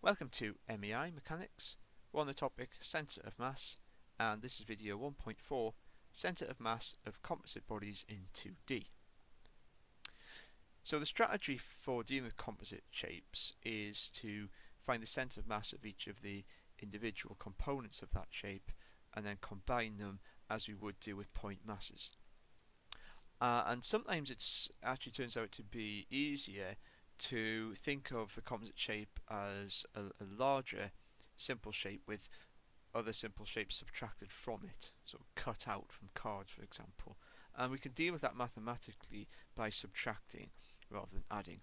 Welcome to MEI Mechanics. We're on the topic Centre of Mass and this is video 1.4 Centre of Mass of Composite Bodies in 2D. So the strategy for dealing with composite shapes is to find the centre of mass of each of the individual components of that shape and then combine them as we would do with point masses. Uh, and sometimes it actually turns out to be easier to think of the composite shape as a, a, larger simple shape with other simple shapes subtracted from it, so cut out from cards for example. And we can deal with that mathematically by subtracting rather than adding.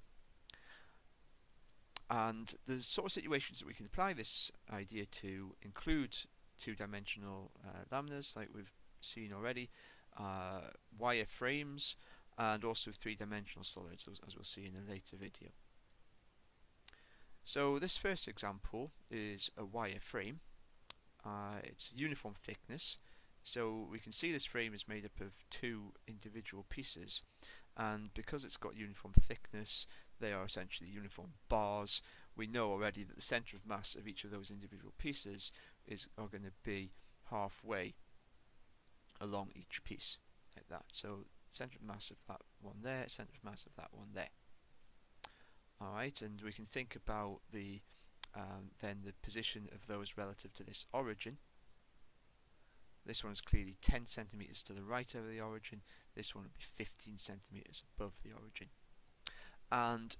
And the sort of situations that we can apply this idea to include two-dimensional uh, like we've seen already, uh, wire frames, and also three-dimensional solids as, we'll see in a later video. So this first example is a wire frame. Uh, it's uniform thickness so we can see this frame is made up of two individual pieces and because it's got uniform thickness they are essentially uniform bars we know already that the centre of mass of each of those individual pieces is are going to be halfway along each piece like that so centre of mass of that one there centre of mass of that one there alright and we can think about the um, then the position of those relative to this origin this one is clearly 10 centimeters to the right of the origin. This one would be 15 centimeters above the origin. And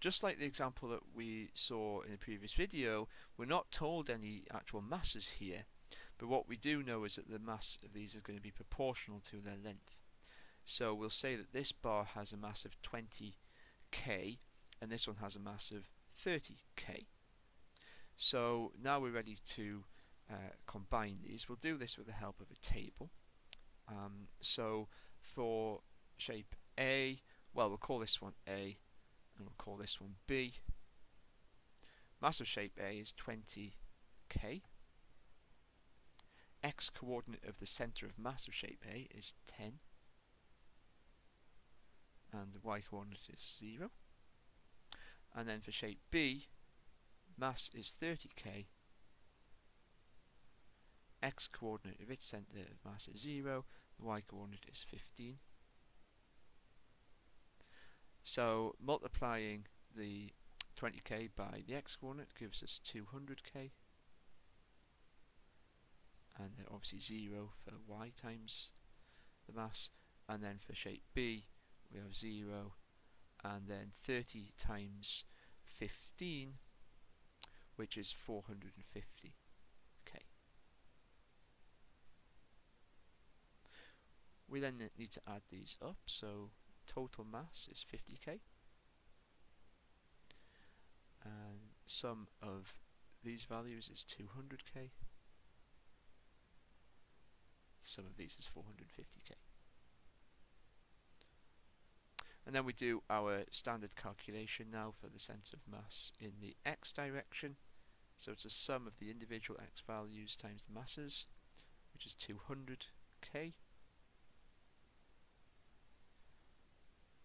just like the example that we saw in the previous video, we're not told any actual masses here, but what we do know is that the mass of these is going to be proportional to their length. So we'll say that this bar has a mass of 20k and this one has a mass of 30k. So now we're ready to uh, combine these. We'll do this with the help of a table. Um, so for shape A, well we'll call this one A and we'll call this one B. Mass of shape A is 20k. X coordinate of the centre of mass of shape A is 10 and the y coordinate is 0 and then for shape B mass is 30k x coordinate of its centre of mass is 0, the y coordinate is 15. So multiplying the 20k by the x coordinate gives us 200k and then obviously 0 for y times the mass. And then for shape B we have 0 and then 30 times 15 which is 450 okay We then need to add these up, so total mass is 50k. And sum of these values is 200k. Sum of these is 450k. And then we do our standard calculation now for the centre of mass in the x direction. So it's a sum of the individual x values times the masses, which is 200k.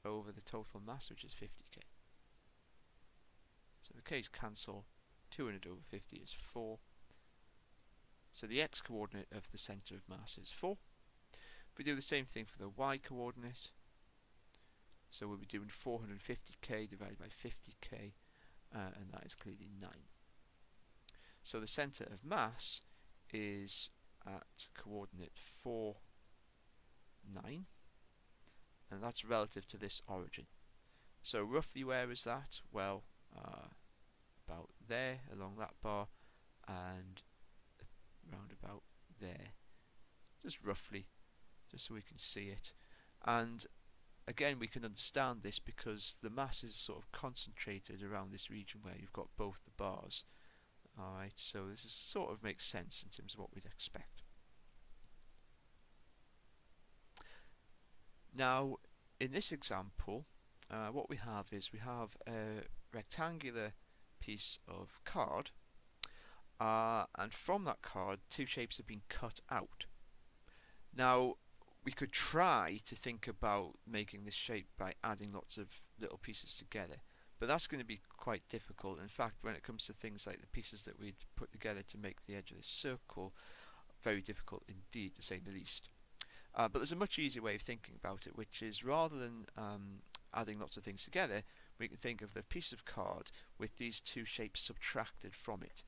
over the total mass, which is 50k. So the k's cancel. 200 over 50 is 4. So the x coordinate of the centre of mass is 4. If we do the same thing for the y coordinate, so we'll be doing 450k divided by 50k, uh, and that is clearly 9. So the centre of mass is at coordinate 4, 9 and that's relative to this origin. So roughly where is that? Well, uh, about there along that bar and round about there. Just roughly, just so we can see it. And again we can understand this because the mass is sort of concentrated around this region where you've got both the bars. Alright, so this is, sort of makes sense in terms of what we'd expect. Now, in this example, uh, what we have is we have a rectangular piece of card, uh, and from that card, two shapes have been cut out. Now, we could try to think about making this shape by adding lots of little pieces together, but that's going to be quite difficult. In fact, when it comes to things like the pieces that we'd put together to make the edge of this circle, very difficult indeed to say the least. Uh, but there's a much easier way of thinking about it, which is rather than um, adding lots of things together, we can think of the piece of card with these two shapes subtracted from it.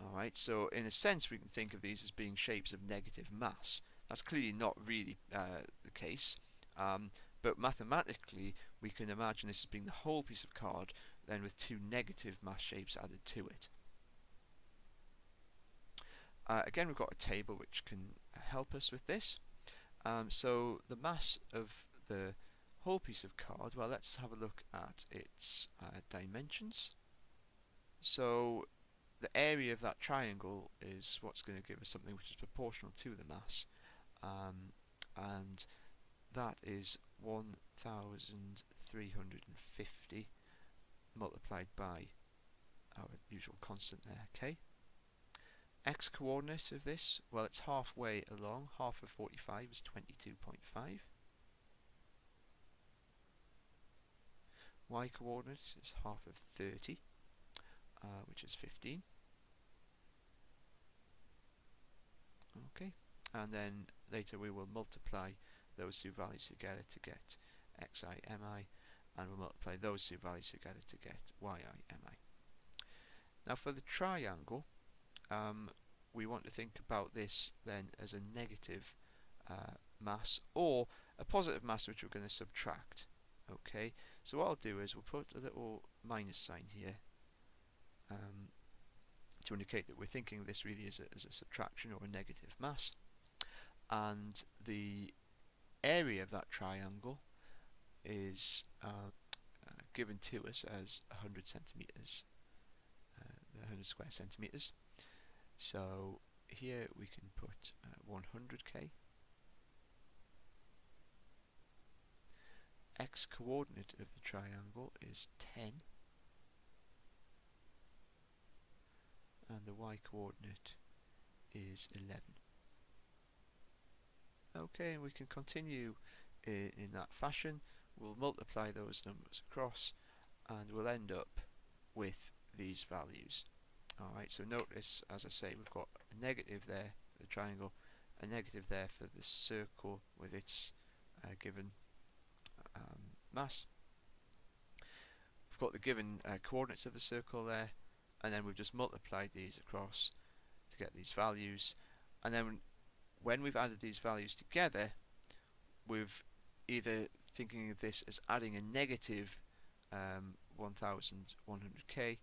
Alright, so in a sense we can think of these as being shapes of negative mass. That's clearly not really uh, the case, um, but mathematically we can imagine this as being the whole piece of card then with two negative mass shapes added to it. Uh, again we've got a table which can help us with this. Um, so the mass of the whole piece of card, well let's have a look at its uh, dimensions. So the area of that triangle is what's going to give us something which is proportional to the mass um, and that is 1350 multiplied by our usual constant there, k. x coordinate of this, well it's halfway along, half of 45 is 22.5 y coordinate is half of 30, uh, which is 15. Okay, and then later we will multiply those two values together to get xi mi, and we'll multiply those two values together to get yi mi. Now for the triangle, um, we want to think about this then as a negative uh, mass or a positive mass which we're going to subtract. Okay, so what I'll do is we'll put a little minus sign here um, to indicate that we're thinking this really as a, as a subtraction or a negative mass. And the area of that triangle is uh, uh, given to us as 100 centimeters, uh, 100 square centimeters. So here we can put 100k x coordinate of the triangle is 10 and the y coordinate is 11 okay and we can continue in, in that fashion. We'll multiply those numbers across and we'll end up with these values. Alright so notice as I say we've got a negative there for the triangle a negative there for the circle with its uh, given um, mass. We've got the given uh, coordinates of the circle there and then we've just multiplied these across to get these values. And then when we've added these values together we've either thinking of this as adding a negative um, 1100k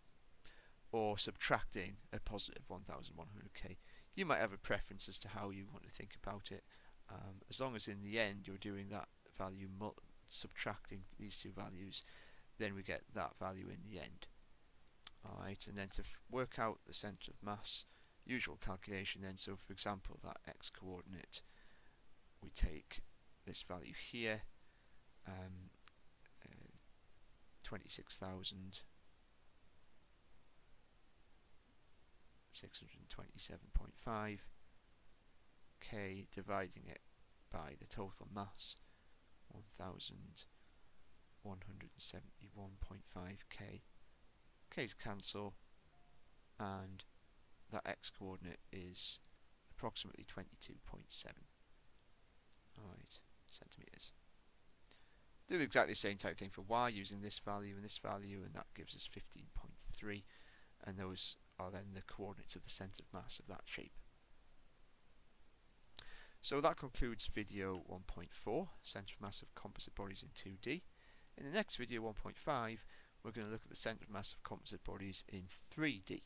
or subtracting a positive 1100k. You might have a preference as to how you want to think about it um, as long as in the end you're doing that value subtracting these two values then we get that value in the end alright and then to work out the centre of mass usual calculation then so for example that x coordinate we take this value here um, uh, 26,000 627.5 k dividing it by the total mass 1171.5k. k's cancel and that x coordinate is approximately 22.7 alright centimeters do exactly the same type of thing for y using this value and this value and that gives us 15.3 and those are then the coordinates of the centre of mass of that shape so that concludes video 1.4, centre of mass of composite bodies in 2D. In the next video 1.5, we're going to look at the centre of mass of composite bodies in 3D.